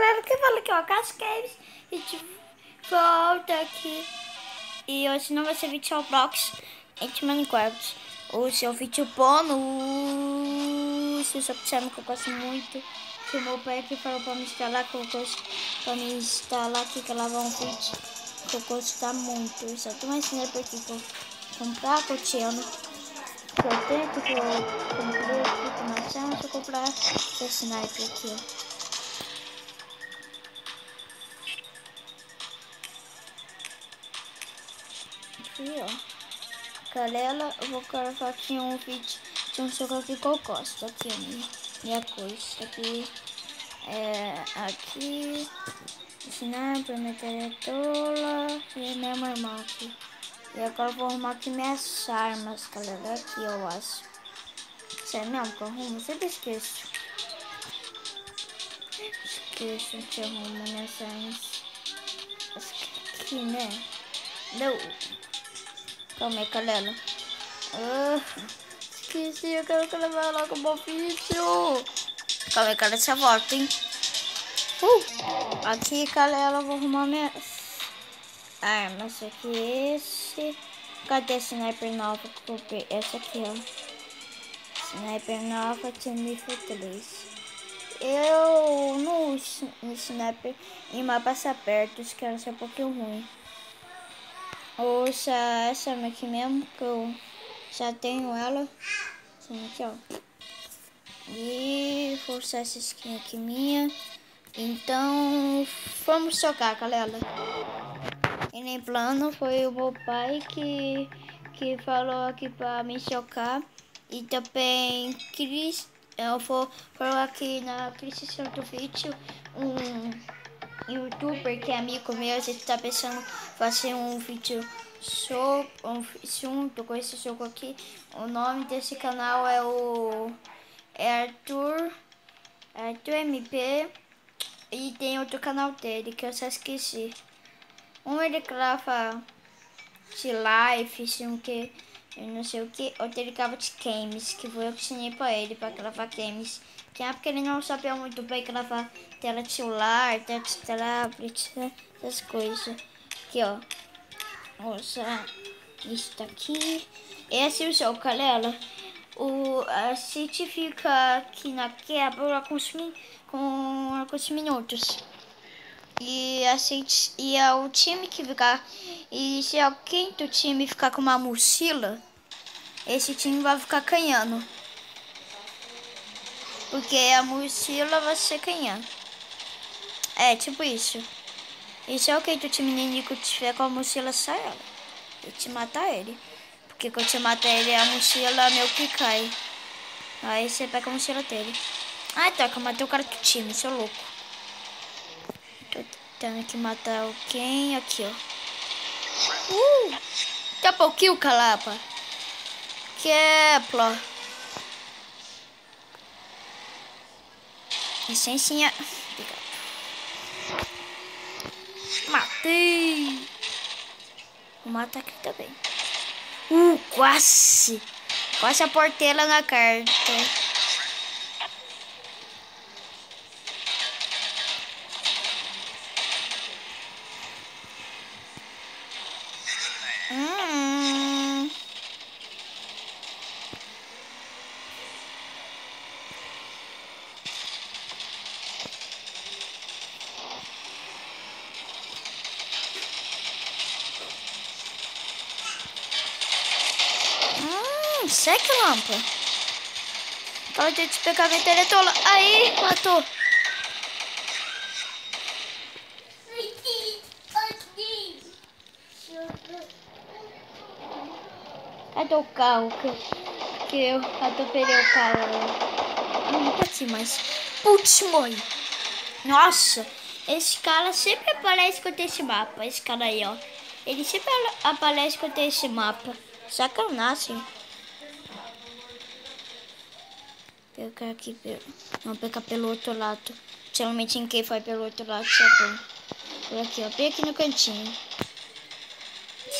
galera, que fala aqui, ó, Cascaves. E de volta aqui. E hoje não vai ser vídeo Roblox, entre Minecraft. Hoje é o vídeo bônus. Se você sabe que eu gosto muito. Que o meu pai aqui falou pra me instalar, que eu gosto pra me instalar aqui, que lavar um vídeo. Que eu gosto muito. Eu só tô mais ensinando aqui que eu comprar cotiano. Que eu tenho que eu comprei aqui com maçã, deixa eu comprar esse sniper aqui, aqui, ó. Canela, eu vou colocar aqui um vídeo de um aqui que eu gosto. Aqui, minha, minha coisa. Aqui, é, aqui, sniper, metralhadora e minha irmã aqui. E agora eu vou arrumar aqui minhas armas, galera. Aqui, eu acho. Sério mesmo que eu arrumo? Sempre esqueço. Esqueço que eu arrumo minhas armas. Aqui, né? Não. Calma aí, Calela. Ah, esqueci, eu quero que ela vá com o meu vídeo. Calma aí, Calela, você volta, hein? Uh, aqui, Calela, vou arrumar minhas armas. Aqui, esse. Cadê a sniper nova que eu comprei? Essa aqui, ó. Sniper nova, time 3. Eu no, no sniper em mapas abertos, quero ser um pouquinho ruim. Ouça essa aqui mesmo, que eu já tenho ela. Essa aqui, ó. E força essa skin aqui minha. Então, vamos jogar, galera. E nem plano, foi o meu pai que, que falou aqui pra me chocar. E também, Cris, eu vou falar aqui na descrição do vídeo um youtuber que é amigo meu, a gente tá pensando fazer um vídeo show, um, junto com esse jogo aqui. O nome desse canal é o é Arthur, Arthur MP e tem outro canal dele que eu só esqueci. Um ele grava de live, assim, que eu não sei o que, outro ele grava de games, que foi eu que ensinei pra ele pra gravar games. Que é porque ele não sabia muito bem gravar tela de celular, tela de tablet, essas coisas. Aqui, ó. Nossa, isso daqui. Esse é o jogo, galera. O, a City fica aqui na quebra com os, com alguns minutos. E a e é o time que ficar. E se é o quinto time ficar com uma mochila, esse time vai ficar canhando. Porque a mochila ser canhando. É, tipo isso. E se o do time inimigo tiver com a mochila, sai ela. E te matar ele. Porque quando você mata ele, a mochila meio que cai. Aí você pega a mochila dele. Ah, tá, que eu matei o cara do time, seu louco. Tô tentando aqui matar o quem? Aqui, ó. Uh! Tá pouquinho, calapa. Kepler. Licencinha. Matei. Vou matar aqui também. Uh, quase. Quase a portela na carta. Seca, lampa. Ela tem que pegar a venteletola. Aí, matou. Cadê o carro que, que eu atropelei o carro? Não bati mais. Putz, mãe. Nossa, esse cara sempre aparece quando tem esse mapa. Esse cara aí, ó. Ele sempre aparece quando tem esse mapa. Sacanagem. Pegar aqui pelo. Não, pegar pelo outro lado. Geralmente em quem vai pelo outro lado, bom. Por aqui, ó. Bem aqui no cantinho.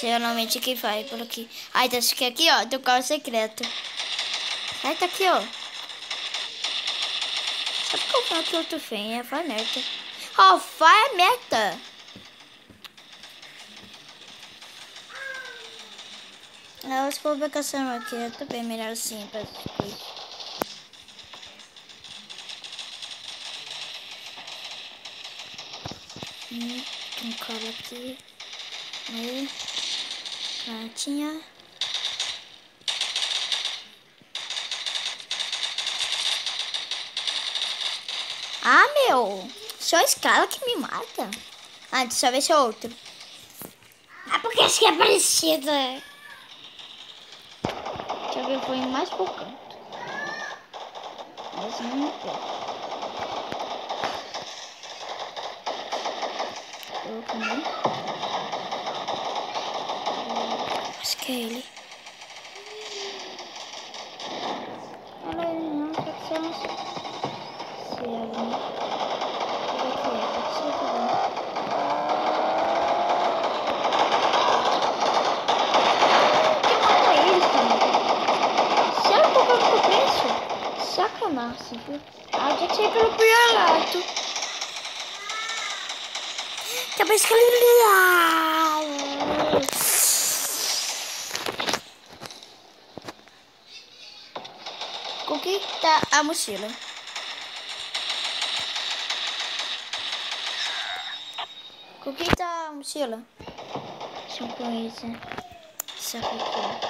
Geralmente quem vai por aqui. Ai, tá aqui, aqui, ó. Tem um carro secreto. Ai, tá aqui, ó. Sabe qual é que outro vem? É vai merda. Alfa é meta. As publicações aqui é também melhor assim para Hum, um cara aqui. Aí. Plantinha. Ah, meu. Só escala que me mata. Ah, deixa eu ver se é outro. Ah, porque acho que é parecida. Deixa eu ver, foi mais pro canto. Mas não quero. Acho que é ele. Olha ele não, só que Se é ali. Olha aqui, é, também. Também. Eu preço? Sacanagem, viu? Ah, já tinha pelo pior lado. Acabei Com que tá a mochila? Com que tá a mochila? São coisas. Sabe o que É,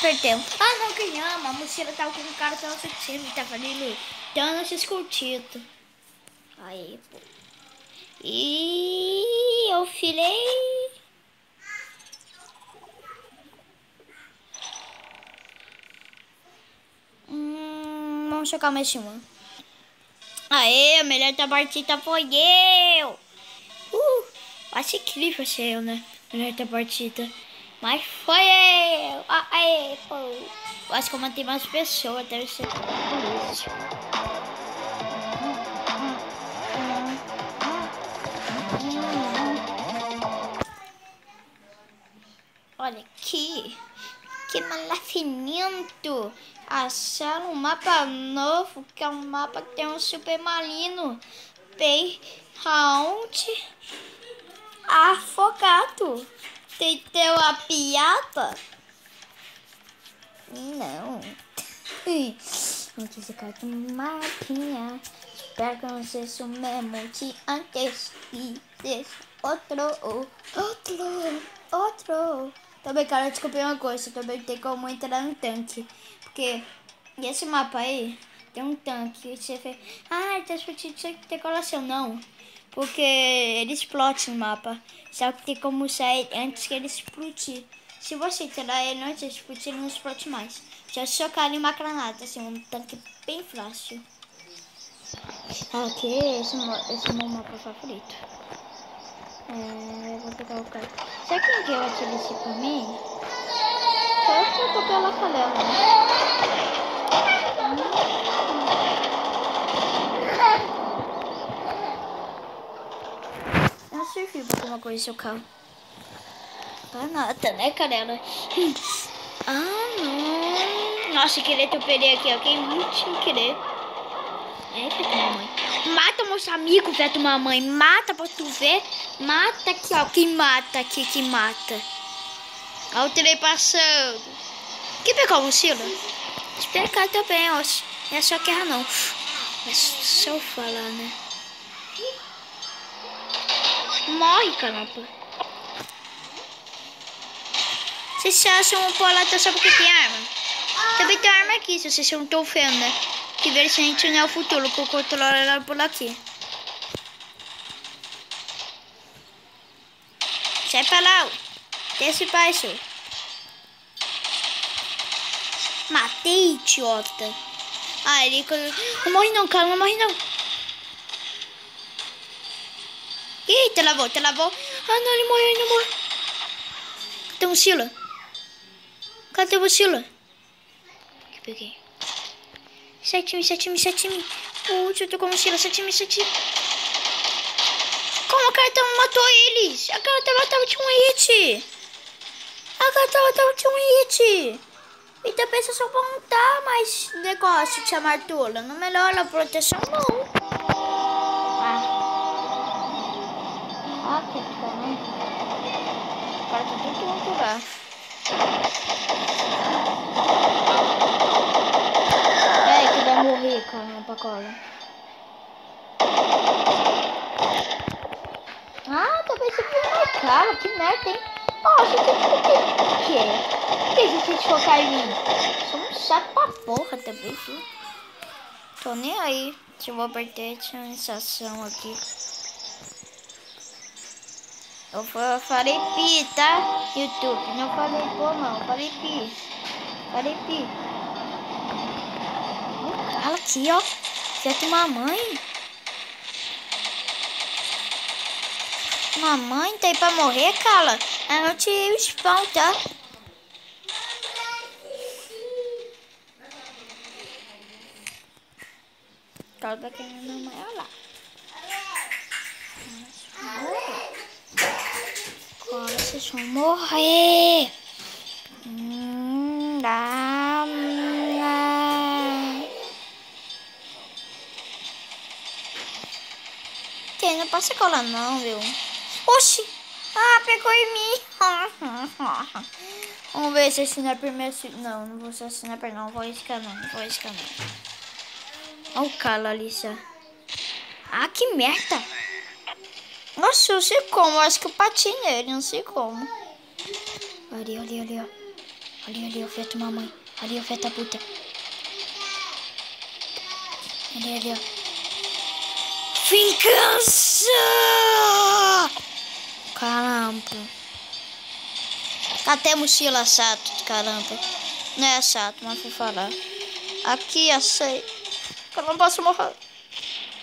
perdeu. Ah, não ganhamos. A mochila tava com o cara tava assistindo, tava ali dando esses curtidos. Aí, pô. E eu filei. Hum, vamos chocar mais uma. Aê, a melhor da partida foi eu. Uh, acho que foi eu, né? Melhor da partida. Mas foi eu! Ah, aí, pô. Acho que eu matei mais pessoas, deve ser por isso. Olha aqui, que malafinento! Acharam um mapa novo, que é um mapa que tem um super marino bem round afogado. Tem uma piada? Não. Vamos ficar com mapinha. Espero que não seja o mesmo de antes. E desse outro, outro, outro. Também, cara, desculpe uma coisa. Também tem como entrar no tanque. Porque esse mapa aí tem um tanque. Você fez. Ah, tá sem decoração. Não. Porque ele explode no mapa. Só que tem como sair antes que ele explodir. Se você tirar ele antes de explodir, ele não explode mais. Já chocar em uma granada, assim, um tanque bem fácil. Aqui, esse, esse é o meu mapa favorito. É, vou pegar o cara. Será que ninguém vai tirar esse por mim? Só que eu tô pela canela, né? Serviu pra alguma coisa seu carro. Pra nada, né, Canela? ah, não. Nossa, querer teu perei aqui, ó. Quem muito querer. É, Feto Mamãe. Mata meus amigos, Feto Mamãe. Mata pra tu ver. Mata aqui, ó. Quem mata aqui, que mata. Olha o passando. Quem pegou a mochila? Espera cá também, ó. Não é só guerra, não. É só falar, né? Morre, caramba. Vocês acham um polata só porque tem arma? Também tem arma aqui, se vocês não estão vendo, né? Que ver se a gente não é o futuro, o controlar ela por aqui. Sai pra lá, desce isso. Matei, idiota. Ah, ele... Não morre não, cara, não morre não. Ih, te lavou, te lavou. Ah, não, ele morreu, ele morreu. Cadê a mochila? Cadê a mochila? Aqui, peguei. Sete mil, sete mil, sete mil. Putz, eu tô com a mochila, sete mil, sete mil. Como a carta matou eles? A carta matava de um hit. A carta matava de um hit. E também se eu montar mais negócio de chamar tula. Não melhora a proteção, não. Ah. Ah, que caramba. O cara tá tudo tonto lá. É que vai morrer, cara, pacola. Ah, talvez você na cara, que merda, hein? Nossa, tem que quê? Por que você tem que focar em mim? Sou um chato pra porra também, viu? Tô nem aí. Se eu vou perder a sensação aqui. Eu falei pi, tá? YouTube. Não falei pô, não. Falei pi. Falei pi. Olha aqui, ó. Feto mamãe. Mamãe, tá aí pra morrer, Cala? Eu não tirei o spawn, tá? Cala tá querendo mamãe, olha lá. Agora vocês vão morrer. Hum, dá, Tem, não passa cola não, viu? Oxi! Ah, pegou em mim! Vamos ver se sniper me Não, não vou ser sniper não. Vou riscar não. Vou não. Olha o calo, Alicia. Ah, que merda! Nossa, eu sei como. Acho que eu bati nele. Não sei como. Ali, ali, ali, ó. Ali, ali, o feto mamãe. Ali, o feto puta. Ali, ali, ó. Vingança! Caramba. Até mochila chato, caramba. Não é chato, mas vou falar. Aqui, eu. Eu não posso morrer.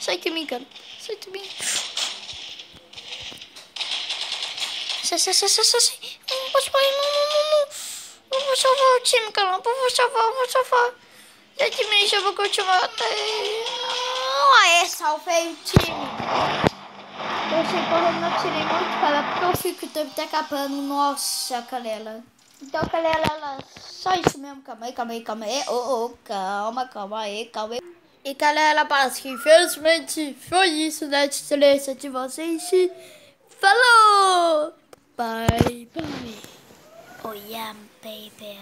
Sei que me engano. Sei que me Sei, sei, sei, sei. Não posso não, não, não, não. Eu vou salvar o time, caramba. Eu vou salvar, eu vou salvar. Já que me chama que eu te matei. Aê, salvei o time. Eu sei correndo, não tirei muito cara, porque eu fico o tempo acabando. Nossa, Calela. Então, Calela, ela... só isso mesmo. Calma aí, calma aí, calma aí. Oh, oh, calma, calma aí, calma aí. E galera, parece que infelizmente foi isso né? excelência de vocês. Falou! Bye, bye. Oh yeah, baby.